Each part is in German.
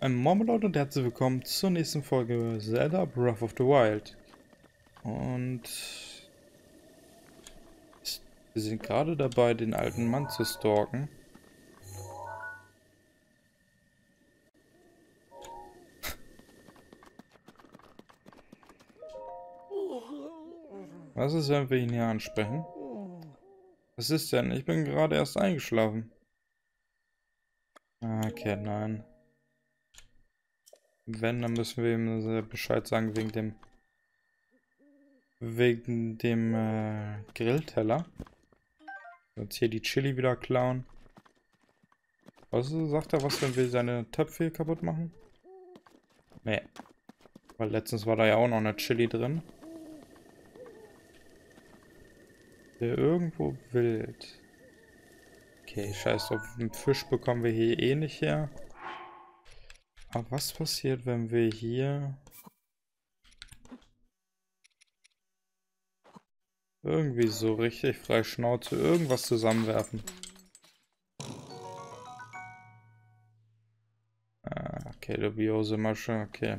Ein Marmalade und herzlich willkommen zur nächsten Folge Zelda Breath of the Wild. Und wir sind gerade dabei, den alten Mann zu stalken. Was ist, wenn wir ihn hier ansprechen? Was ist denn? Ich bin gerade erst eingeschlafen. Ah, okay, nein. Wenn, dann müssen wir ihm Bescheid sagen wegen dem wegen dem äh, Grillteller. Jetzt hier die Chili wieder klauen. Was sagt er, was, wenn wir seine Töpfe hier kaputt machen? Nee. Weil letztens war da ja auch noch eine Chili drin. Der irgendwo wild. Okay, scheiß auf den Fisch bekommen wir hier eh nicht her. Aber was passiert, wenn wir hier irgendwie so richtig frei Schnauze irgendwas zusammenwerfen? Ah, okay, dubiose Masche, okay.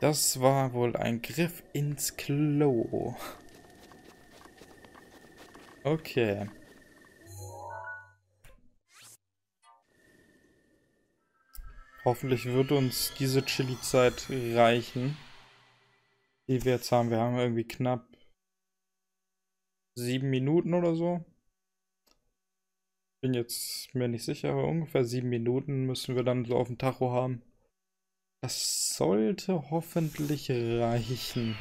Das war wohl ein Griff ins Klo. Okay. Hoffentlich wird uns diese Chili-Zeit reichen, die wir jetzt haben. Wir haben irgendwie knapp sieben Minuten oder so. Bin jetzt mir nicht sicher, aber ungefähr sieben Minuten müssen wir dann so auf dem Tacho haben. Das sollte hoffentlich reichen.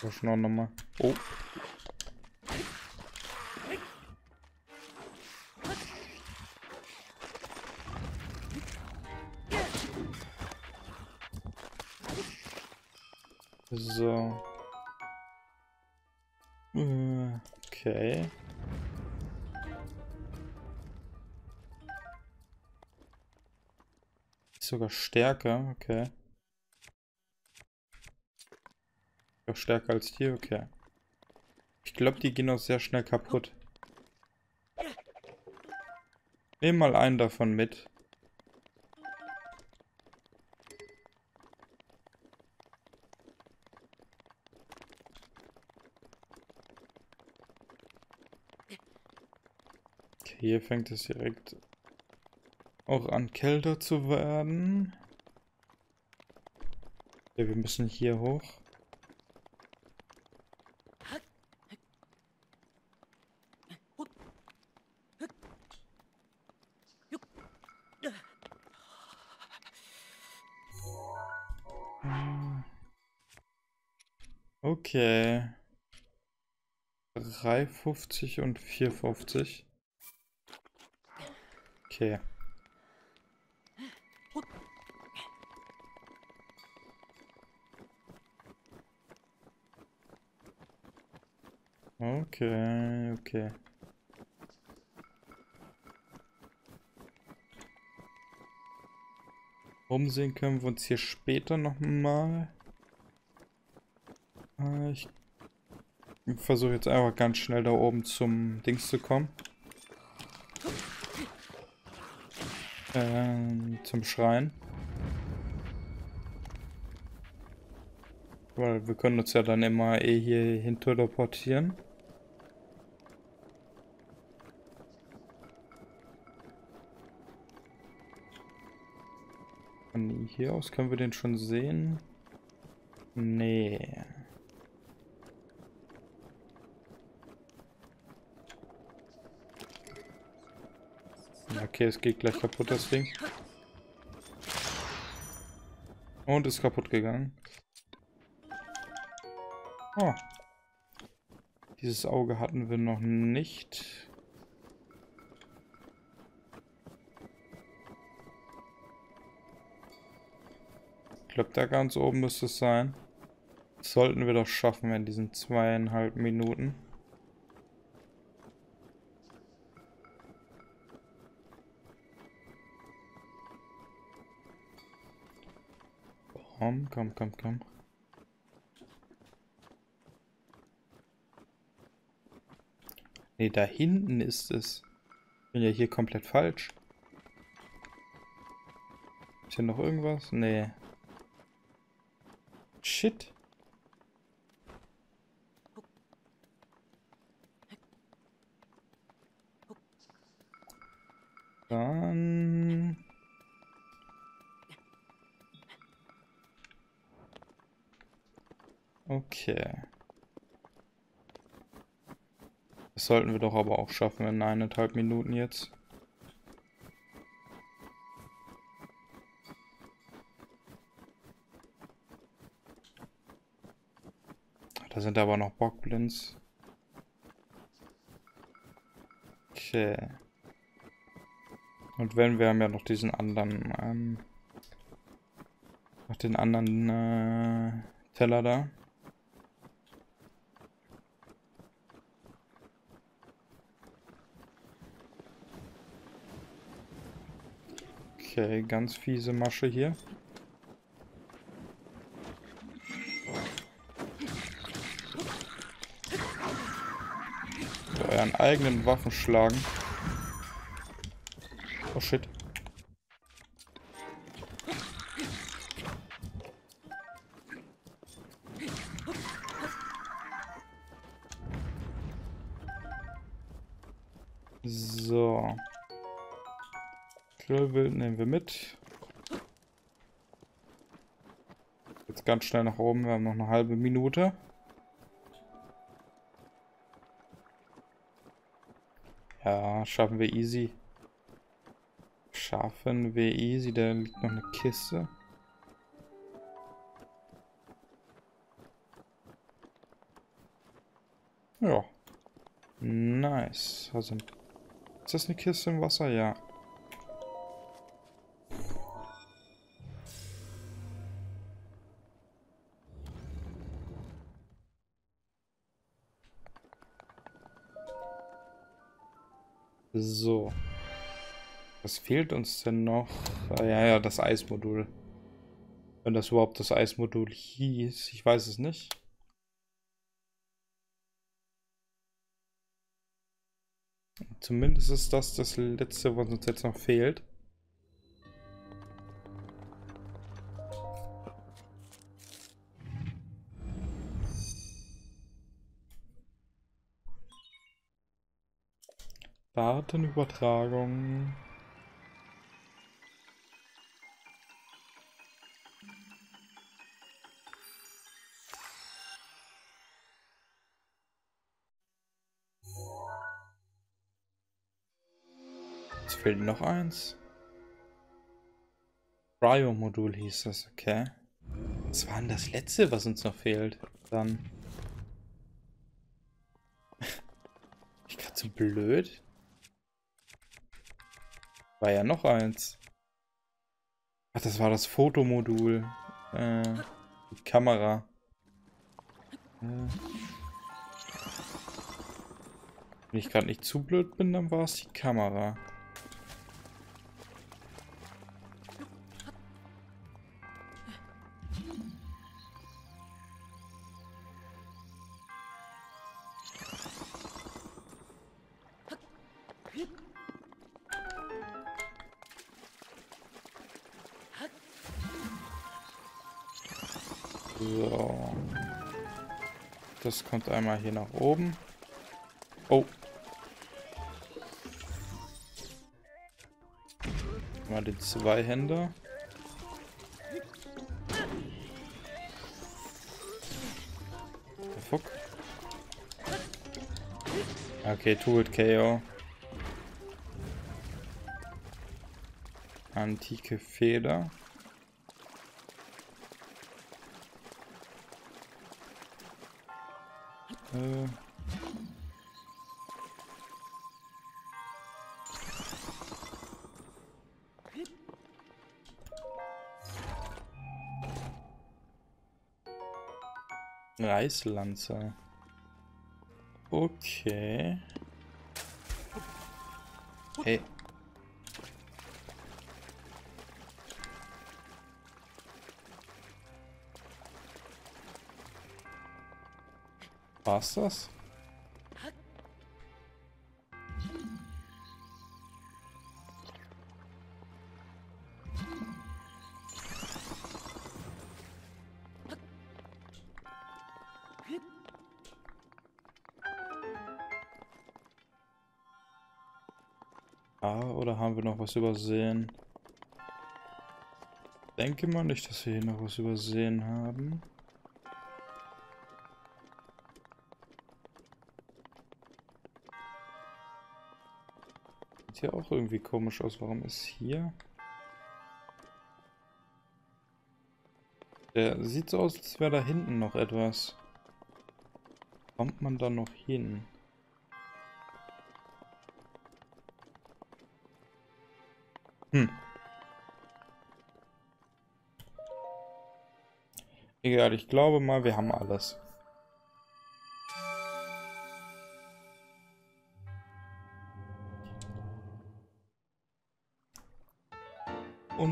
Waschen auch nochmal. Oh. So. Äh, okay. Sogar stärker, okay. Auch stärker als die, okay. Ich glaube, die gehen auch sehr schnell kaputt. Nehmen mal einen davon mit. Hier fängt es direkt auch an kälter zu werden. Ja, wir müssen hier hoch. Okay. 3,50 und 4,50. Okay. Okay, okay. Umsehen können wir uns hier später nochmal. Äh, ich versuche jetzt einfach ganz schnell da oben zum Dings zu kommen. Ähm, zum Schrein. Weil wir können uns ja dann immer eh hier hin teleportieren. Von hier aus können wir den schon sehen. Nee. Okay, es geht gleich kaputt, das Ding. Und ist kaputt gegangen. Oh. Dieses Auge hatten wir noch nicht. Ich glaube, da ganz oben müsste es sein. Das sollten wir doch schaffen in diesen zweieinhalb Minuten. Komm, komm, komm, komm. Ne, da hinten ist es. Ich bin ja hier komplett falsch. Ist hier noch irgendwas? Nee. Shit. Okay. Das sollten wir doch aber auch schaffen in eineinhalb Minuten jetzt. Da sind aber noch Bockblins. Okay. Und wenn, wir haben ja noch diesen anderen, ähm, noch den anderen äh, Teller da. Okay, ganz fiese Masche hier. Mit euren eigenen Waffen schlagen. Oh shit. Nehmen wir mit. Jetzt ganz schnell nach oben, wir haben noch eine halbe Minute. Ja, schaffen wir easy. Schaffen wir easy, da liegt noch eine Kiste. Ja. Nice. Also, ist das eine Kiste im Wasser? Ja. So. Was fehlt uns denn noch? Ah, ja, ja, das Eismodul. Wenn das überhaupt das Eismodul hieß. Ich weiß es nicht. Zumindest ist das das letzte, was uns jetzt noch fehlt. Datenübertragung. Es fehlt noch eins. Cryo-Modul hieß das, okay. Was war denn das letzte, was uns noch fehlt? Dann. ich gerade so blöd. War ja noch eins. Ach, das war das Fotomodul. Äh, die Kamera. Äh. Wenn ich gerade nicht zu blöd bin, dann war es die Kamera. Das kommt einmal hier nach oben. Oh. Mal den Zweihänder. Fuck. Okay, tu it KO. Antike Feder. Äh. Reislanze. Okay. Hey. War's das? Ah, oder haben wir noch was übersehen? Denke mal nicht, dass wir hier noch was übersehen haben. Sieht hier auch irgendwie komisch aus. Warum ist hier... Der sieht so aus, als wäre da hinten noch etwas. Kommt man da noch hin? Hm. Egal, ich glaube mal, wir haben alles.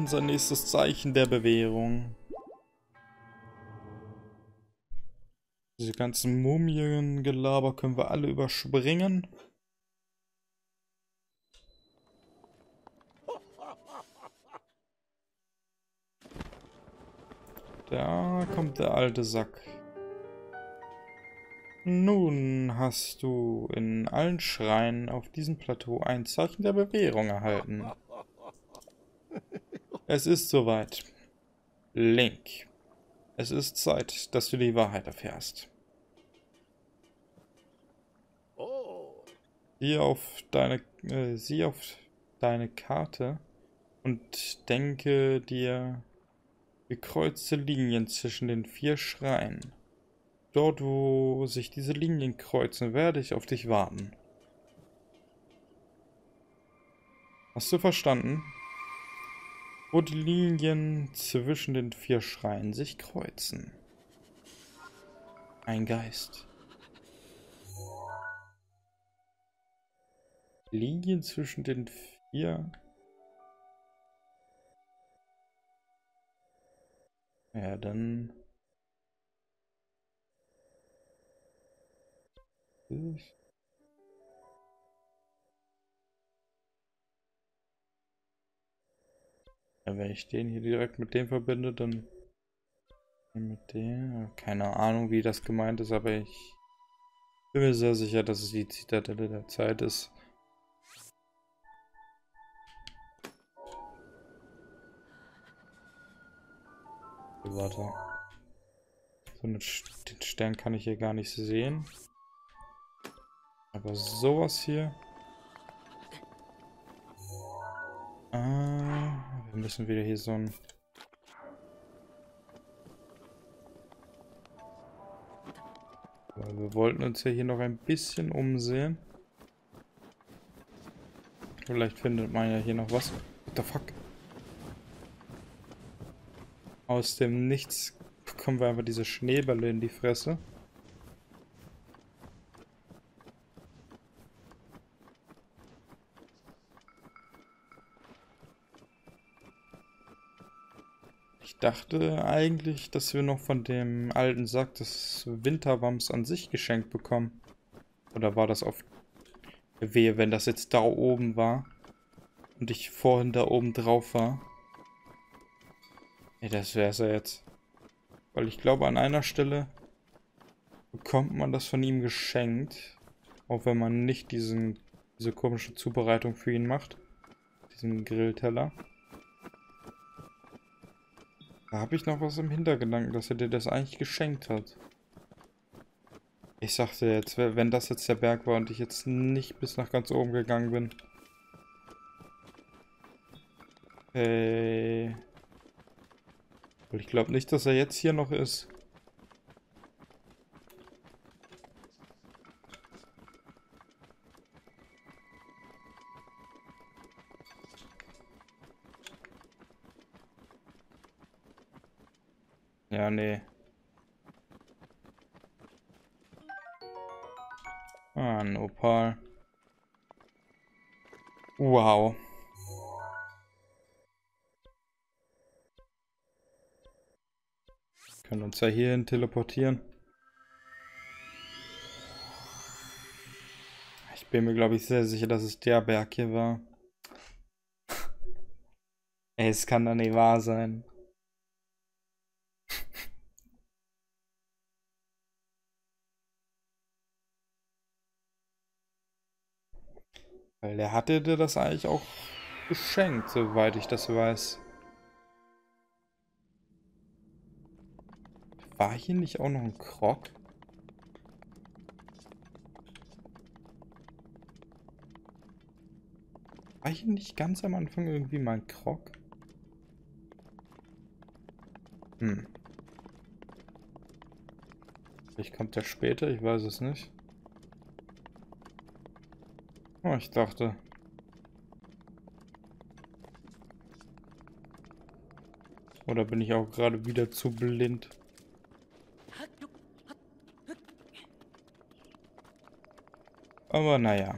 Unser nächstes Zeichen der Bewährung. Diese ganzen Mumien-Gelaber können wir alle überspringen. Da kommt der alte Sack. Nun hast du in allen Schreien auf diesem Plateau ein Zeichen der Bewährung erhalten. Es ist soweit. Link. Es ist Zeit, dass du die Wahrheit erfährst. Sieh auf deine, äh, sieh auf deine Karte und denke dir gekreuzte Linien zwischen den vier Schreien. Dort, wo sich diese Linien kreuzen, werde ich auf dich warten. Hast du verstanden? Wo die Linien zwischen den vier Schreien sich kreuzen. Ein Geist. Linien zwischen den vier. Ja, dann. Wenn ich den hier direkt mit dem verbinde, dann mit dem. Keine Ahnung, wie das gemeint ist, aber ich bin mir sehr sicher, dass es die Zitadelle der Zeit ist. Warte. So einen den Stern kann ich hier gar nicht sehen. Aber sowas hier. Ah, wir müssen wieder hier so ein... Weil wir wollten uns ja hier noch ein bisschen umsehen. Vielleicht findet man ja hier noch was. What the fuck? Aus dem Nichts bekommen wir einfach diese Schneebälle in die Fresse. Dachte eigentlich, dass wir noch von dem alten Sack des Winterwams an sich geschenkt bekommen. Oder war das auf Wehe, wenn das jetzt da oben war und ich vorhin da oben drauf war? Ja, das wär's ja jetzt. Weil ich glaube, an einer Stelle bekommt man das von ihm geschenkt. Auch wenn man nicht diesen, diese komische Zubereitung für ihn macht. Diesen Grillteller. Da habe ich noch was im Hintergedanken, dass er dir das eigentlich geschenkt hat. Ich sagte jetzt, wenn das jetzt der Berg war und ich jetzt nicht bis nach ganz oben gegangen bin. Hey. Weil ich glaube nicht, dass er jetzt hier noch ist. Ja, nee. Ah, ein Opal. Wow. Können uns ja hierhin teleportieren. Ich bin mir, glaube ich, sehr sicher, dass es der Berg hier war. Ey, es kann doch nicht wahr sein. Weil der hatte dir das eigentlich auch geschenkt, soweit ich das weiß. War hier nicht auch noch ein Krog? War hier nicht ganz am Anfang irgendwie mal ein Krog? Hm. Vielleicht kommt der später, ich weiß es nicht. Oh, ich dachte. Oder bin ich auch gerade wieder zu blind? Aber naja.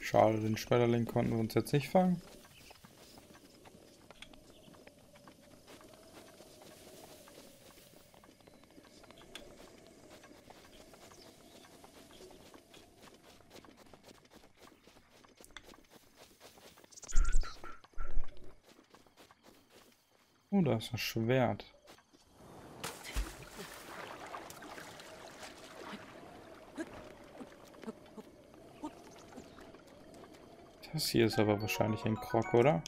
Schade, den Schmetterling konnten wir uns jetzt nicht fangen. Oh, da ist ein Schwert. Das hier ist aber wahrscheinlich ein Krog, oder?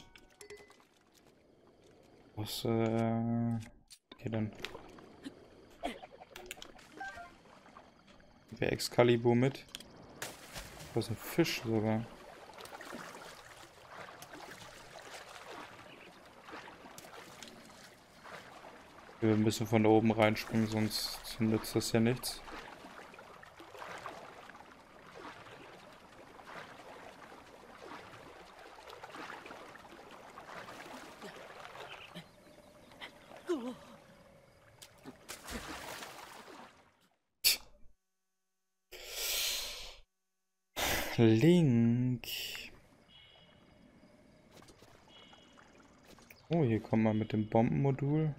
Was, äh... Okay, dann... Wer Excalibur mit? Das ist ein Fisch sogar. Wir bisschen von oben reinspringen, sonst nützt das ja nichts. Link. Oh, hier kommen wir mit dem Bombenmodul.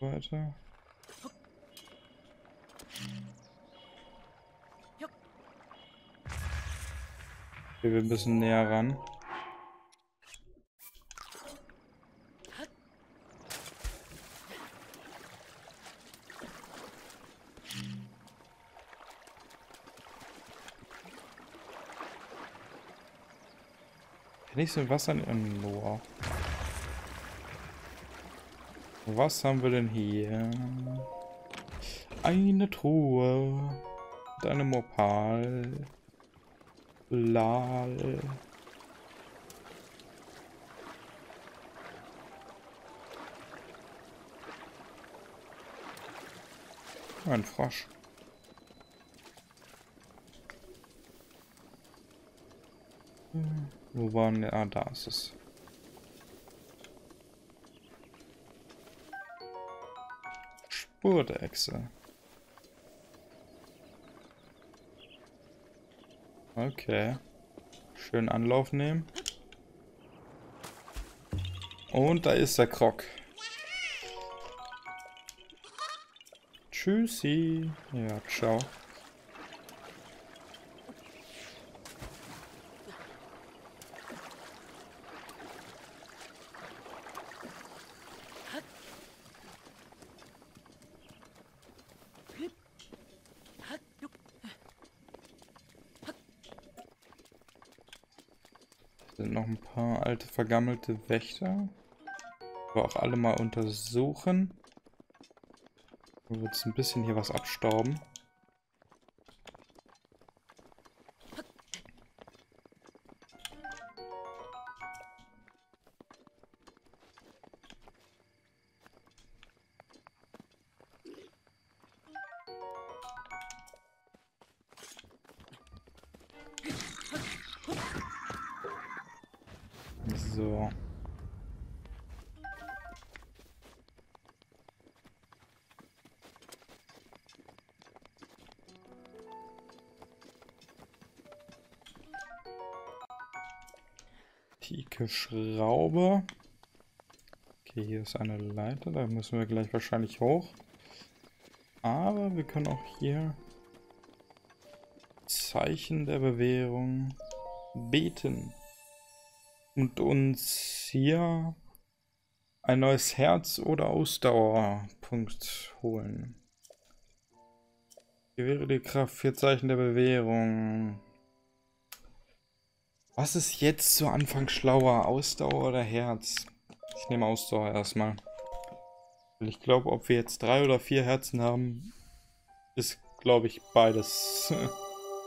Weiter. Hier wir bisschen näher ran. Kann ich so Wasser in Noah? Was haben wir denn hier? Eine Truhe. Und eine Mopal. Lal. Ein Frosch. Wo waren der? Ah, da ist es. Spurdechse. Okay. Schön Anlauf nehmen. Und da ist der Krog. Tschüssi. Ja, ciao. sind noch ein paar alte vergammelte Wächter. Aber auch alle mal untersuchen. Wir wird ein bisschen hier was abstauben. So. Pike Schraube. Okay, hier ist eine Leiter, da müssen wir gleich wahrscheinlich hoch. Aber wir können auch hier Zeichen der Bewährung beten. Und uns hier ein neues Herz oder Ausdauerpunkt holen. Gewähre die Kraft, vier Zeichen der Bewährung. Was ist jetzt zu Anfang schlauer, Ausdauer oder Herz? Ich nehme Ausdauer erstmal. Ich glaube, ob wir jetzt drei oder vier Herzen haben, ist, glaube ich, beides.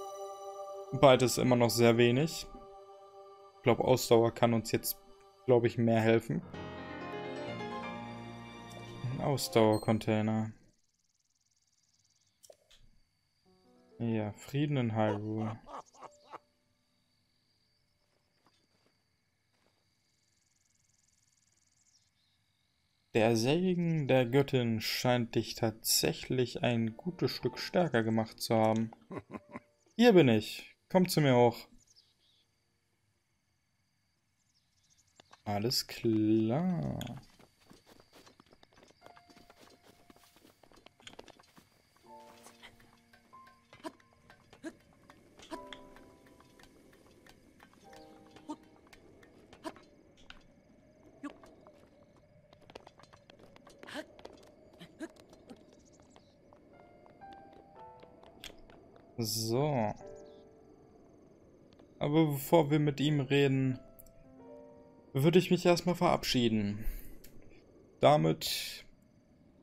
beides immer noch sehr wenig. Ich glaube, Ausdauer kann uns jetzt, glaube ich, mehr helfen. Ein Ausdauercontainer. Ja, Frieden in Hyrule. Der Segen der Göttin scheint dich tatsächlich ein gutes Stück stärker gemacht zu haben. Hier bin ich. Komm zu mir hoch. Alles klar. So. Aber bevor wir mit ihm reden, würde ich mich erstmal verabschieden. Damit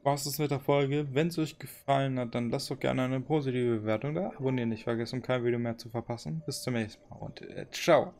war es mit der Folge. Wenn es euch gefallen hat, dann lasst doch gerne eine positive Bewertung da. Abonnieren nicht vergessen, um kein Video mehr zu verpassen. Bis zum nächsten Mal und äh, ciao.